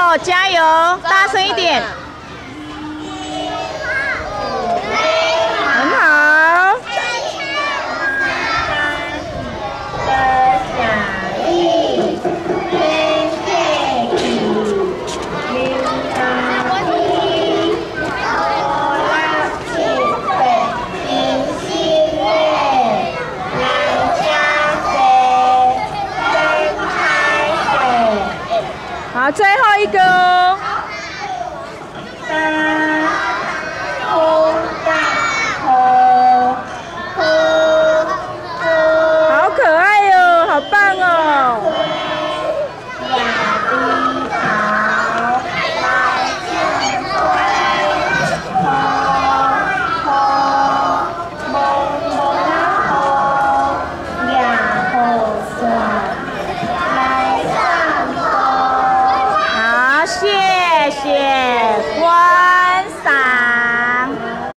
哦，加油，大声一点。最后一个哦。